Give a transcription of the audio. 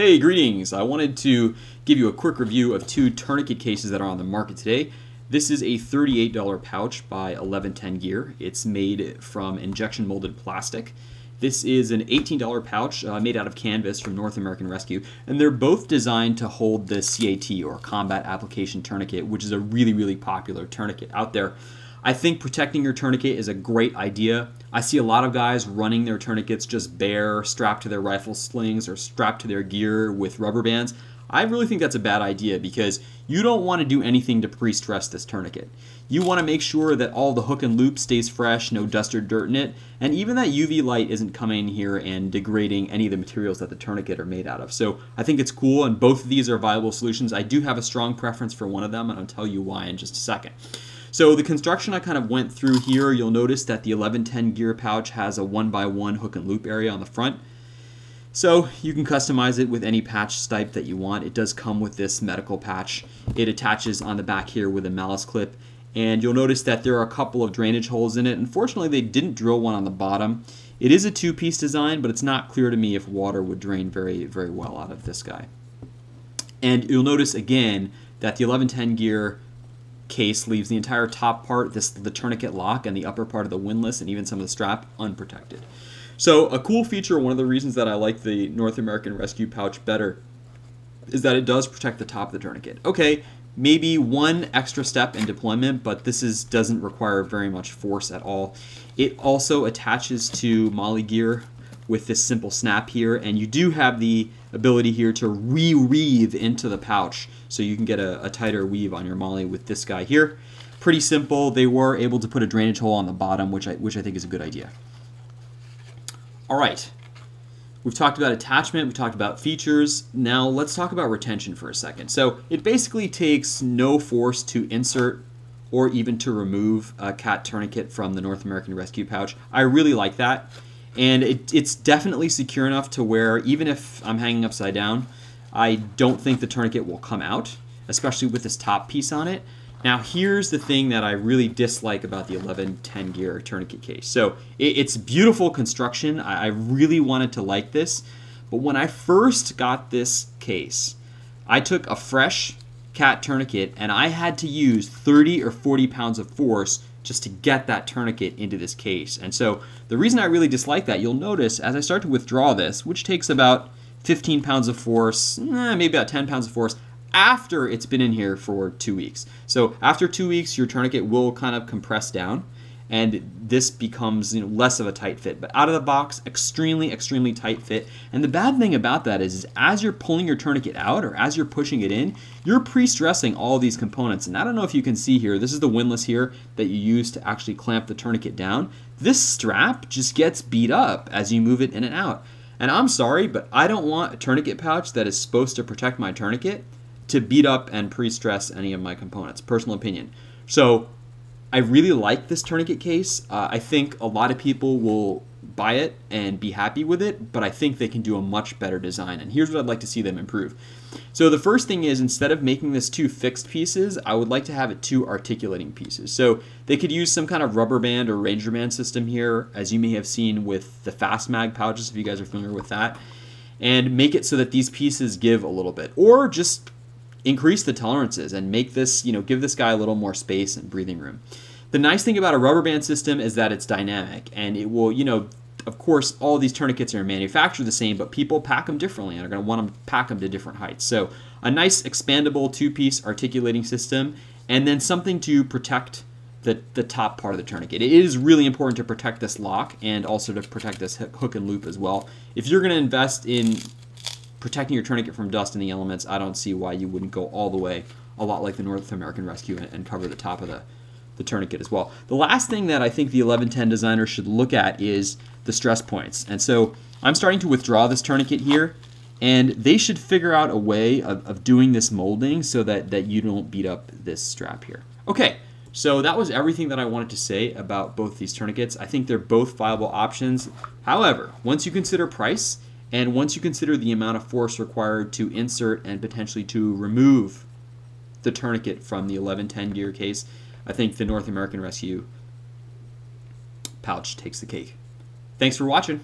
Hey, greetings! I wanted to give you a quick review of two tourniquet cases that are on the market today. This is a $38 pouch by 1110 Gear. It's made from injection molded plastic. This is an $18 pouch uh, made out of canvas from North American Rescue, and they're both designed to hold the CAT or Combat Application Tourniquet, which is a really, really popular tourniquet out there. I think protecting your tourniquet is a great idea. I see a lot of guys running their tourniquets just bare, strapped to their rifle slings or strapped to their gear with rubber bands. I really think that's a bad idea because you don't want to do anything to pre-stress this tourniquet. You want to make sure that all the hook and loop stays fresh, no dust or dirt in it, and even that UV light isn't coming in here and degrading any of the materials that the tourniquet are made out of. So I think it's cool and both of these are viable solutions. I do have a strong preference for one of them and I'll tell you why in just a second. So the construction I kind of went through here, you'll notice that the 1110 gear pouch has a one by one hook and loop area on the front. So you can customize it with any patch type that you want. It does come with this medical patch. It attaches on the back here with a malice clip. And you'll notice that there are a couple of drainage holes in it. Unfortunately, they didn't drill one on the bottom. It is a two-piece design, but it's not clear to me if water would drain very, very well out of this guy. And you'll notice again that the 1110 gear case leaves the entire top part, this the tourniquet lock, and the upper part of the windlass, and even some of the strap unprotected. So a cool feature, one of the reasons that I like the North American Rescue pouch better, is that it does protect the top of the tourniquet. Okay, maybe one extra step in deployment, but this is doesn't require very much force at all. It also attaches to MOLLE gear with this simple snap here, and you do have the ability here to re-weave into the pouch so you can get a, a, tighter weave on your MOLLE with this guy here. Pretty simple. They were able to put a drainage hole on the bottom, which I, which I think is a good idea. All right. We've talked about attachment, we've talked about features. Now let's talk about retention for a second. So it basically takes no force to insert or even to remove a cat tourniquet from the North American Rescue pouch. I really like that and it, it's definitely secure enough to where even if I'm hanging upside down, I don't think the tourniquet will come out, especially with this top piece on it. Now here's the thing that I really dislike about the 1110 gear tourniquet case. So it, it's beautiful construction. I, I really wanted to like this, but when I first got this case, I took a fresh cat tourniquet and I had to use 30 or 40 pounds of force just to get that tourniquet into this case. And so the reason I really dislike that, you'll notice as I start to withdraw this, which takes about 15 pounds of force, eh, maybe about 10 pounds of force, after it's been in here for two weeks. So after two weeks, your tourniquet will kind of compress down and this becomes you know, less of a tight fit. But out of the box, extremely, extremely tight fit. And the bad thing about that is, is as you're pulling your tourniquet out or as you're pushing it in, you're pre-stressing all these components. And I don't know if you can see here, this is the windlass here that you use to actually clamp the tourniquet down. This strap just gets beat up as you move it in and out. And I'm sorry, but I don't want a tourniquet pouch that is supposed to protect my tourniquet to beat up and pre-stress any of my components. Personal opinion. So I really like this tourniquet case. Uh, I think a lot of people will buy it and be happy with it, but I think they can do a much better design. And here's what I'd like to see them improve. So the first thing is instead of making this two fixed pieces, I would like to have it two articulating pieces. So they could use some kind of rubber band or ranger band system here, as you may have seen with the fast mag pouches, if you guys are familiar with that, and make it so that these pieces give a little bit. Or just increase the tolerances and make this, you know, give this guy a little more space and breathing room. The nice thing about a rubber band system is that it's dynamic and it will, you know, of course, all these tourniquets are manufactured the same, but people pack them differently and are going to want to pack them to different heights. So a nice expandable two-piece articulating system and then something to protect the, the top part of the tourniquet. It is really important to protect this lock and also to protect this hook and loop as well. If you're going to invest in protecting your tourniquet from dust and the elements, I don't see why you wouldn't go all the way, a lot like the North American Rescue, and, and cover the top of the, the tourniquet as well. The last thing that I think the 1110 designer should look at is the stress points. And so I'm starting to withdraw this tourniquet here, and they should figure out a way of, of doing this molding so that, that you don't beat up this strap here. Okay, so that was everything that I wanted to say about both these tourniquets. I think they're both viable options. However, once you consider price, and once you consider the amount of force required to insert and potentially to remove the tourniquet from the 1110 gear case, I think the North American Rescue pouch takes the cake. Thanks for watching.